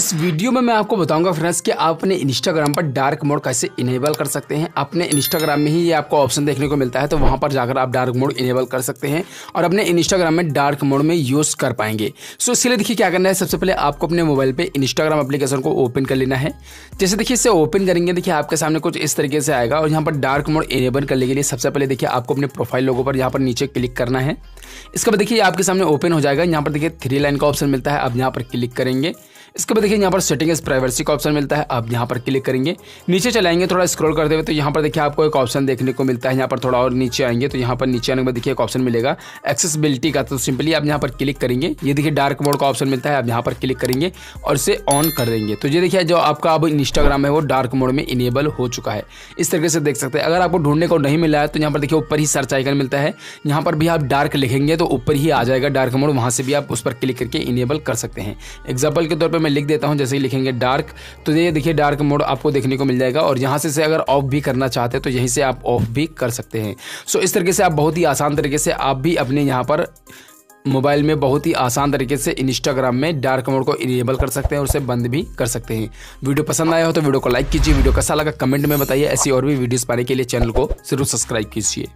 इस वीडियो में मैं आपको बताऊँगा फ्रेंड्स कि आप अपने इंस्टाग्राम पर डार्क मोड कैसे इनेबल कर सकते हैं। अपने इंस्टाग्राम में ही ये आपको ऑप्शन देखने को मिलता है तो वहाँ पर जाकर आप डार्क मोड इनेबल कर सकते हैं और अपने इंस्टाग्राम में डार्क मोड में यूज़ कर पाएँगे। सो इसलिए देखिए क्या करना है, सबसे पहले आपको अपने मोबाइल पर इंस्टाग्राम अपलीकेशन को ओपन कर लेना है। जैसे देखिए, इसे ओपन करेंगे, देखिए आपके सामने कुछ इस तरीके से आएगा और यहाँ पर डार्क मोड इनेबल करने के लिए सबसे पहले देखिए आपको अपने प्रोफ़ाइल लोगों पर यहाँ पर नीचे क्लिक करना है। इसके बाद देखिए आपके सामने ओपन हो जाएगा, यहाँ पर देखिए थ्री लाइन का ऑप्शन मिलता है, आप यहाँ पर क्लिक करेंगे। इसके बाद देखिए, यहाँ पर सेटिंग इस प्राइवेसी का ऑप्शन मिलता है। आप यहाँ पर क्लिक करेंगे। नीचे चलाएँगे, थोड़ा स्क्रॉल करते हुए तो यहाँ पर देखिए आपको एक ऑप्शन देखने को मिलता है। यहाँ पर थोड़ा और नीचे आएँगे तो यहाँ पर नीचे आने बाद देखिए एक ऑप्शन मिलेगा एक्सेसिबिलिटी का। तो सिंपली आप यहाँ पर क्लिक करेंगे। ये देखिए डार्क मोड का ऑप्शन मिलता है, आप यहाँ पर क्लिक करेंगे और इसे ऑन कर देंगे। तो ये देखिए, जो आपका अब इंस्टाग्राम है, वो डार्क मोड में इनेबल हो चुका है। इस तरीके से देख सकते हैं। अगर आपको ढूँढने को नहीं मिला है तो यहाँ पर देखिए ऊपर ही सर्च आइकन मिलता है। यहाँ पर भी आप डार्क लिखेंगे तो ऊपर ही आ जाएगा डार्क मोड वहाँ से भी आप उस पर क्लिक करके इनेबल कर सकते हैं। एग्ज़ाम्पल के तौर पर मैं लिख देता हूँ जैसे ही लिखेंगे डार्क तो ये देखिए डार्क मोड आपको देखने को मिल जाएगा और यहाँ से, से अगर ऑफ़ भी करना चाहते हैं तो यहीं से आप ऑफ़ भी कर सकते हैं। सो इस तरीके से आप बहुत ही आसान तरीके से आप भी अपने यहाँ पर मोबाइल में बहुत ही आसान तरीके से इंस्टाग्राम में डार्क मोड को इनेबल कर सकते हैं और उसे बंद भी कर सकते हैं। वीडियो पसंद आया हो तो वीडियो को लाइक कीजिए वीडियो कैसा लगा कमेंट में बताइए ऐसी और भी वीडियोस पाने के लिए चैनल को ज़रूर सब्सक्राइब कीजिए।